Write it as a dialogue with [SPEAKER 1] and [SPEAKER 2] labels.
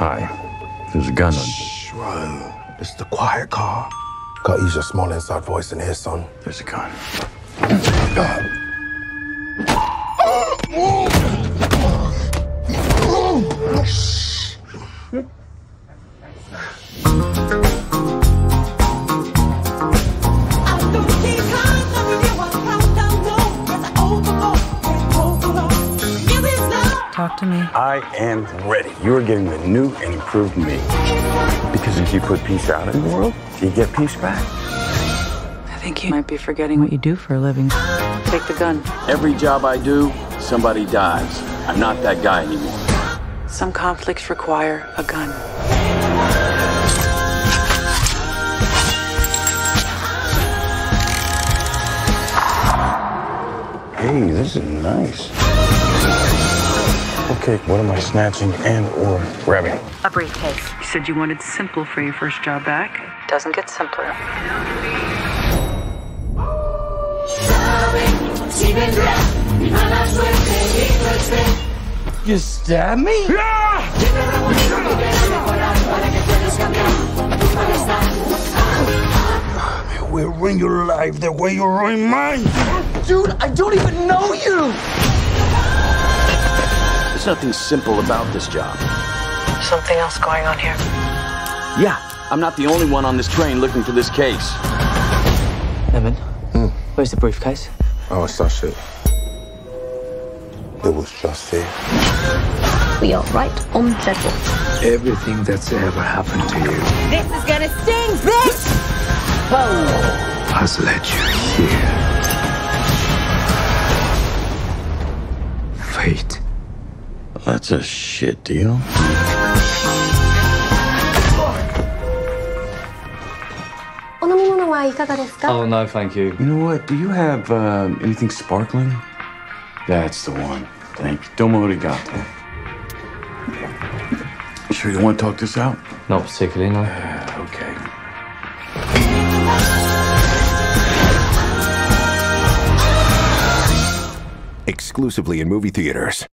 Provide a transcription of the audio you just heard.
[SPEAKER 1] Hi. There's a gun on.
[SPEAKER 2] Shh, Rome. It's the quiet car. Gotta use your small inside voice in here, son.
[SPEAKER 1] There's a gun.
[SPEAKER 3] Talk to me.
[SPEAKER 1] I am ready. You are getting the new and improved me. Because if you put peace out in the world, you get peace back.
[SPEAKER 3] I think you might be forgetting what you do for a living. Take the gun.
[SPEAKER 1] Every job I do, somebody dies. I'm not that guy anymore.
[SPEAKER 3] Some conflicts require a gun.
[SPEAKER 1] Hey, this is nice. Okay, what am I snatching and or grabbing?
[SPEAKER 3] A briefcase. You said you wanted simple for your first job back. Doesn't get simpler.
[SPEAKER 1] You stab me? Yeah! We'll ruin your life the way you ruin mine.
[SPEAKER 4] Dude, I don't even know you!
[SPEAKER 1] There's nothing simple about this job.
[SPEAKER 3] Something else going on here.
[SPEAKER 1] Yeah, I'm not the only one on this train looking for this case.
[SPEAKER 4] Evan, hmm. where's the briefcase?
[SPEAKER 2] Oh, it's that shit. It was just here.
[SPEAKER 5] We are right on schedule.
[SPEAKER 6] Everything that's ever happened to you
[SPEAKER 5] This is gonna sting, bitch!
[SPEAKER 6] has led you here. Fate.
[SPEAKER 1] That's a shit deal.
[SPEAKER 4] Oh, no, thank you.
[SPEAKER 1] You know what? Do you have uh, anything sparkling? That's the one. Thank you. Domo arigato. You sure you want to talk this out?
[SPEAKER 4] Not particularly, no.
[SPEAKER 1] Okay.
[SPEAKER 7] Exclusively in movie theaters.